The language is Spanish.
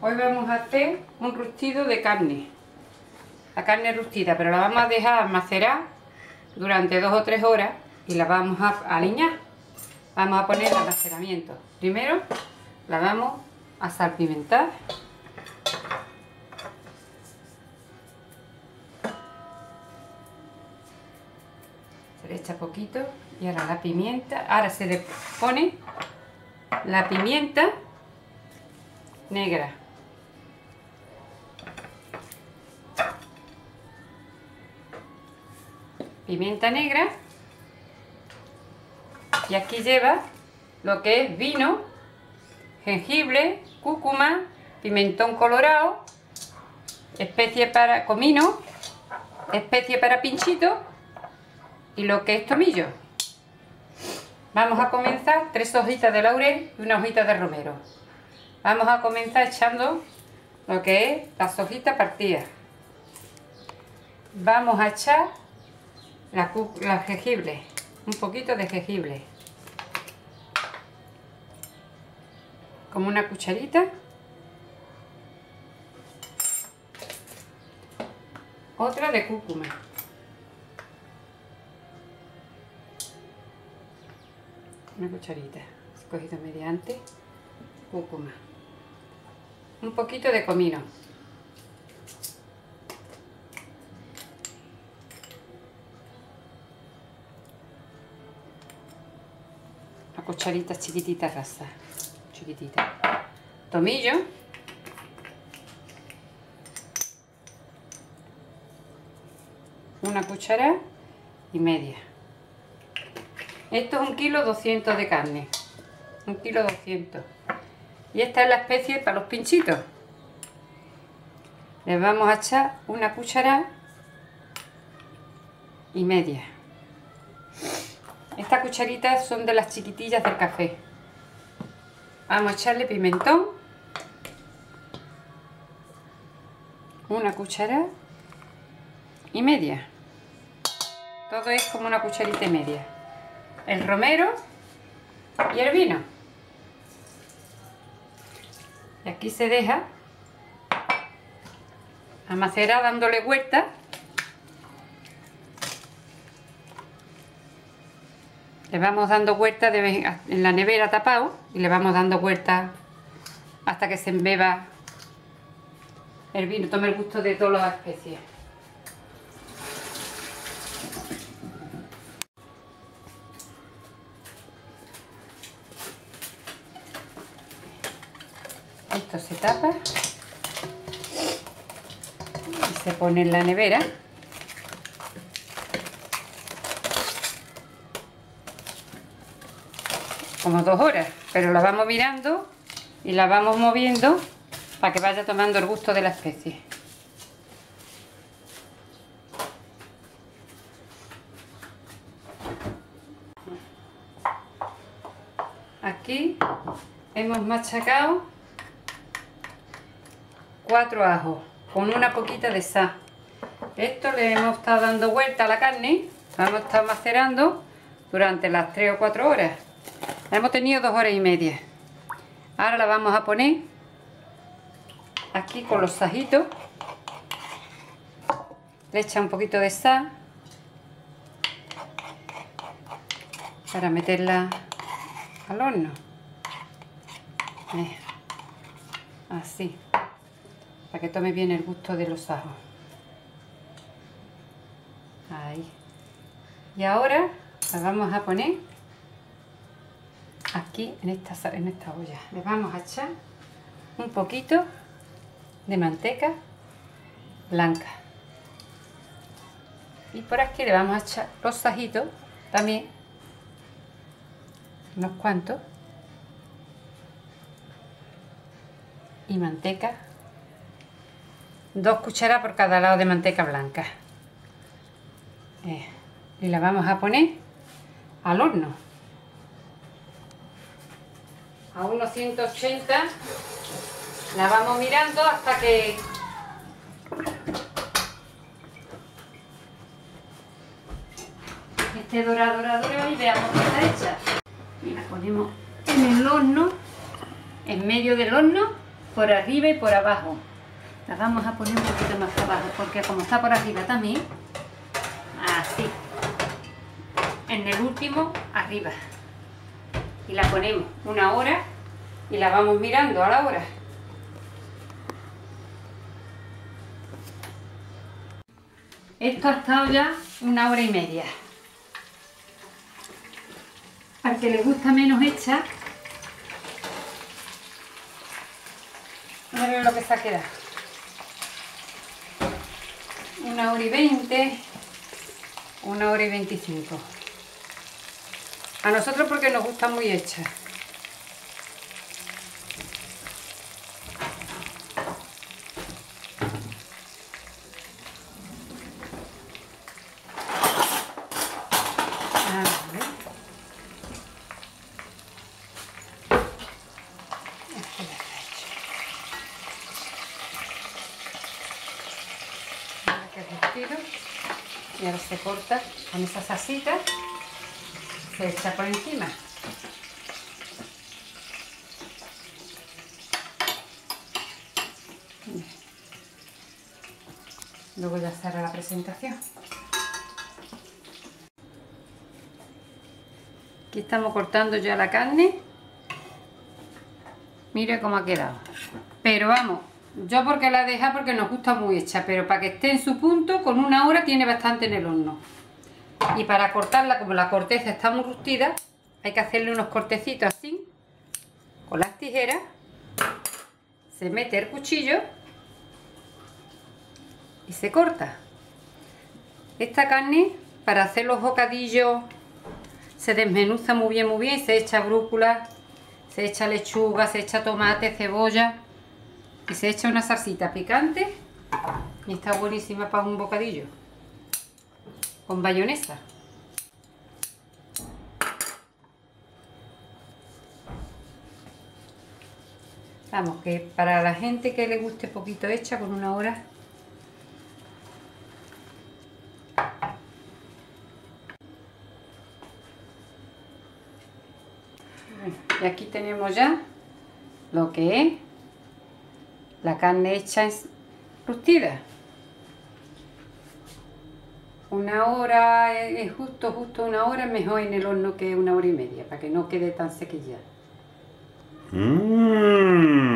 Hoy vamos a hacer un rustido de carne. La carne rustida, pero la vamos a dejar macerar durante dos o tres horas y la vamos a aliñar. Vamos a poner el maceramiento. Primero la vamos a salpimentar. Se le echa poquito y ahora la pimienta. Ahora se le pone la pimienta negra. Pimienta negra. Y aquí lleva lo que es vino, jengibre, cúrcuma, pimentón colorado, especie para comino, especie para pinchito y lo que es tomillo. Vamos a comenzar tres hojitas de laurel y una hojita de romero. Vamos a comenzar echando lo que es las hojitas partidas. Vamos a echar la, la jengibre, un poquito de jengibre. Como una cucharita. Otra de cúrcuma. una cucharita escogido mediante cúrcuma un poquito de comino. Una cucharita chiquitita rasa chiquitita. Tomillo. Una cuchara y media. Esto es un kilo 200 de carne. Un kilo 200. Y esta es la especie para los pinchitos. Les vamos a echar una cuchara y media. Estas cucharitas son de las chiquitillas del café. Vamos a echarle pimentón. Una cuchara y media. Todo es como una cucharita y media el romero y el vino. Y aquí se deja amacerar dándole vuelta. Le vamos dando vuelta en la nevera tapado y le vamos dando vuelta hasta que se embeba el vino, tome el gusto de todas las especies. Se tapa y se pone en la nevera. Como dos horas pero la vamos mirando y la vamos moviendo para que vaya tomando el gusto de la especie. Aquí hemos machacado cuatro ajos con una poquita de sal. Esto le hemos estado dando vuelta a la carne, la hemos estado macerando durante las 3 o 4 horas. Hemos tenido dos horas y media. Ahora la vamos a poner aquí con los sajitos. Le echa un poquito de sal para meterla al horno. Así para que tome bien el gusto de los ajos. Ahí. Y ahora la vamos a poner aquí en esta, en esta olla. Le vamos a echar un poquito de manteca blanca. Y por aquí le vamos a echar los ajitos también, unos cuantos. Y manteca dos cucharas por cada lado de manteca blanca. Eh, y la vamos a poner al horno. A unos 180 la vamos mirando hasta que esté dorado, dorado y veamos que está hecha. Y la ponemos en el horno en medio del horno, por arriba y por abajo. La vamos a poner un poquito más abajo, porque como está por arriba también, así. En el último, arriba. Y la ponemos una hora y la vamos mirando a la hora. Esto ha estado ya una hora y media. Al que le gusta menos hecha, miren lo que se ha quedado. Una hora y veinte, una hora y veinticinco. A nosotros porque nos gusta muy hecha. Y ahora se corta con esa salsita se echa por encima. Luego ya cerra la presentación. Aquí estamos cortando ya la carne. Mire cómo ha quedado. Pero vamos yo porque la deja porque nos gusta muy hecha, pero para que esté en su punto, con una hora tiene bastante en el horno. Y para cortarla, como la corteza está muy rustida, hay que hacerle unos cortecitos así, con las tijeras. Se mete el cuchillo y se corta. Esta carne, para hacer los bocadillos, se desmenuza muy bien, muy bien. Se echa brúcula, se echa lechuga, se echa tomate, cebolla y se echa una salsita picante y está buenísima para un bocadillo. Con bayonesa vamos que para la gente que le guste poquito hecha con una hora. Y aquí tenemos ya lo que es la carne hecha es rustida. Una hora, es justo, justo una hora, mejor en el horno que una hora y media, para que no quede tan sequilla. Mmm.